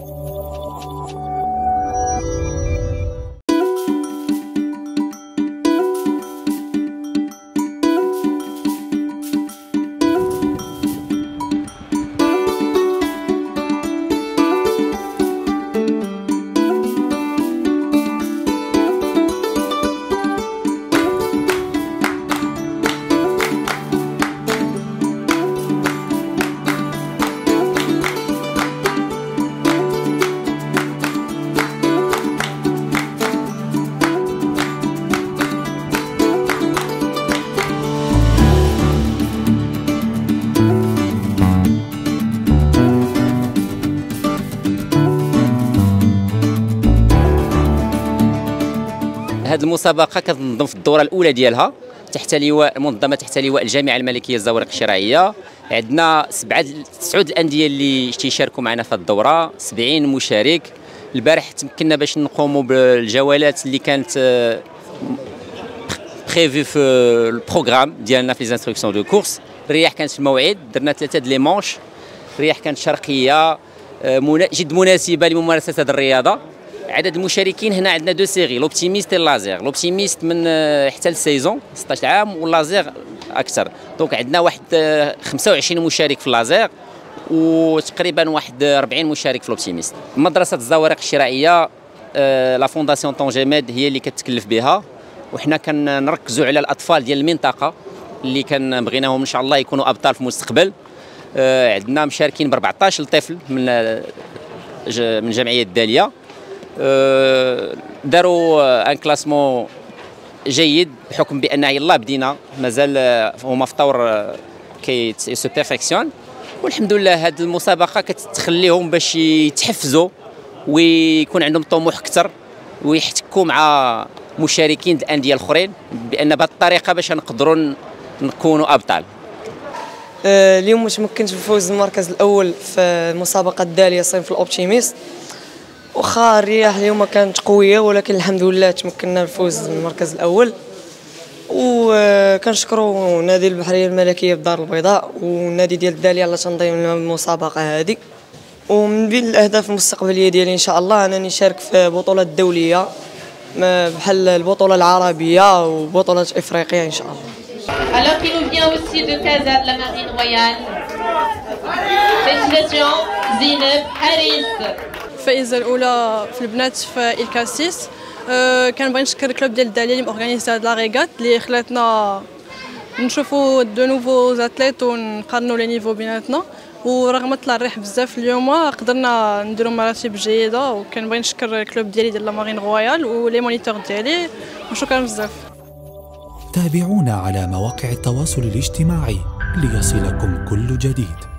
Música هذه المسابقة كتنظم في الدورة الأولى ديالها تحت لواء منظمة تحت لواء الجامعة الملكية الزوارق الشرعيه عندنا سبعة تسعود الأندية اللي تيشاركوا معنا في الدورة 70 مشارك. البارح تمكنا باش نقوموا بالجولات اللي كانت prévues في ال programme ديالنا في les instructions de course الرياح كانت في الموعد درنا ثلاثة د les manches الرياح كانت شرقية آه، جد مناسبة لممارسة هذه الرياضة. عدد المشاركين هنا عندنا deux séries. l'Optimist ال Laser l'Optimist من آه، حتى ال seize ans 16 عام واللازير أكثر. donc عندنا واحد 25 آه، مشارك في اللازير وتقريبا واحد 40 مشارك في l'Optimist مدرسة الزوارق الشراعية la Fondation Tanger Med هي اللي كتكلف بها. وحنا كنركزوا على الأطفال ديال المنطقة اللي كان بغيناهم إن شاء الله يكونوا أبطال في المستقبل. آه، عندنا مشاركين ب 14 طفل من من جمعية الداليه آه، داروا un classement جيد بحكم بأن يلاه بدينا. مازال هما في طور كي se perfectionnent والحمد لله هذه المسابقة كتخليهم باش يتحفزوا ويكون عندهم طموح أكثر ويحتكوا مع مشاركين الأندية الأخرين بأن بهذه الطريقة باش نقدروا نكونوا أبطال. آه، اليوم تمكنت بالفوز بالمركز الأول في مسابقة الدالية صنف الأوبتيميست. واخا الرياح اليوم كانت قوية ولكن الحمد لله تمكنا بالفوز بالمركز الأول وكنشكروا نادي البحرية الملكية بالدار البيضاء والنادي ديال الدالية على تنظيم المسابقة هذه ومن بين الأهداف المستقبلية ديالي إن شاء الله أنني نشارك في بطولات دولية بحال البطولة العربية وبطولات افريقيا إن شاء الله Alors nous vient aussi de Casa de la Marine Royale. Félicitations, Zineb Haris. الفائزه الأولى في البنات في الكاسيس. أه كنبغي نشكر ال club ديال الداليه اللي م organisé هاد la régate اللي خلاتنا نشوفوا de nouveaux athlètes ونقارنوا les niveaux بيناتنا. ورغم طلع الريح بزاف اليوم قدرنا نديروا مراتب جيدة. وكنبغي نشكر ال club ديالي ديال Marine Royale و les moniteurs ديالي. وشكرا بزاف. تابعونا على مواقع التواصل الاجتماعي ليصلكم كل جديد.